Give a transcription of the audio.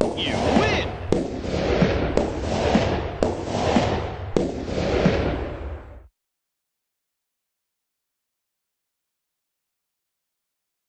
You.